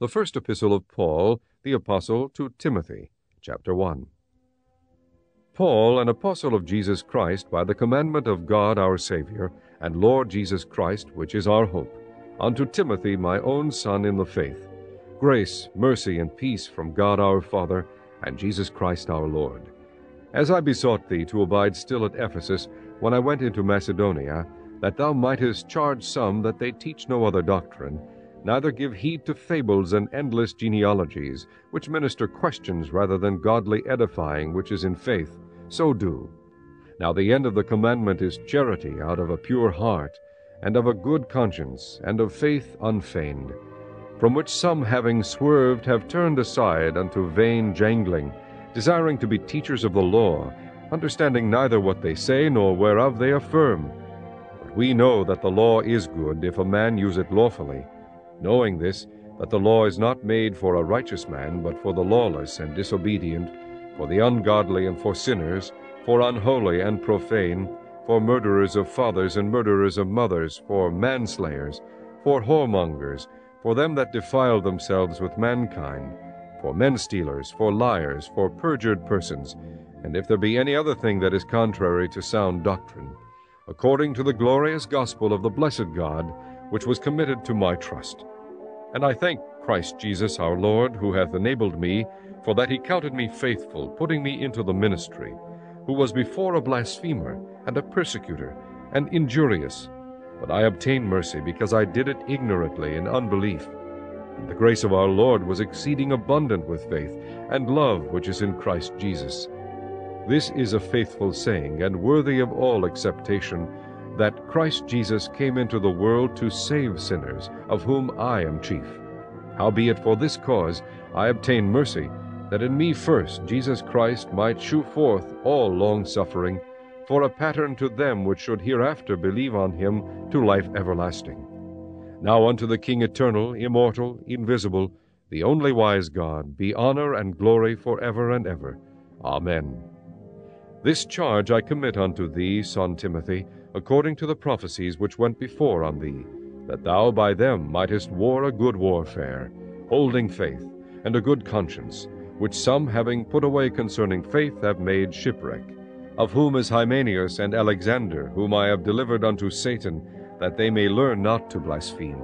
The first epistle of Paul, the apostle to Timothy, chapter 1. Paul, an apostle of Jesus Christ, by the commandment of God our Savior, and Lord Jesus Christ, which is our hope, unto Timothy, my own son in the faith, grace, mercy, and peace from God our Father, and Jesus Christ our Lord. As I besought thee to abide still at Ephesus, when I went into Macedonia, that thou mightest charge some that they teach no other doctrine, neither give heed to fables and endless genealogies, which minister questions rather than godly edifying which is in faith, so do. Now the end of the commandment is charity out of a pure heart, and of a good conscience, and of faith unfeigned, from which some having swerved have turned aside unto vain jangling, desiring to be teachers of the law, understanding neither what they say nor whereof they affirm. But we know that the law is good if a man use it lawfully knowing this, that the law is not made for a righteous man, but for the lawless and disobedient, for the ungodly and for sinners, for unholy and profane, for murderers of fathers and murderers of mothers, for manslayers, for whoremongers, for them that defile themselves with mankind, for men stealers, for liars, for perjured persons, and if there be any other thing that is contrary to sound doctrine, according to the glorious gospel of the blessed God, which was committed to my trust. And I thank Christ Jesus our Lord, who hath enabled me, for that he counted me faithful, putting me into the ministry, who was before a blasphemer, and a persecutor, and injurious. But I obtained mercy, because I did it ignorantly in unbelief. And the grace of our Lord was exceeding abundant with faith, and love which is in Christ Jesus. This is a faithful saying, and worthy of all acceptation, that Christ Jesus came into the world to save sinners, of whom I am chief. Howbeit for this cause I obtain mercy, that in me first Jesus Christ might shew forth all longsuffering, for a pattern to them which should hereafter believe on him to life everlasting. Now unto the King eternal, immortal, invisible, the only wise God, be honor and glory for ever and ever. Amen. This charge I commit unto thee, son Timothy, according to the prophecies which went before on thee, that thou by them mightest war a good warfare, holding faith, and a good conscience, which some having put away concerning faith have made shipwreck, of whom is Hymenaeus and Alexander, whom I have delivered unto Satan, that they may learn not to blaspheme.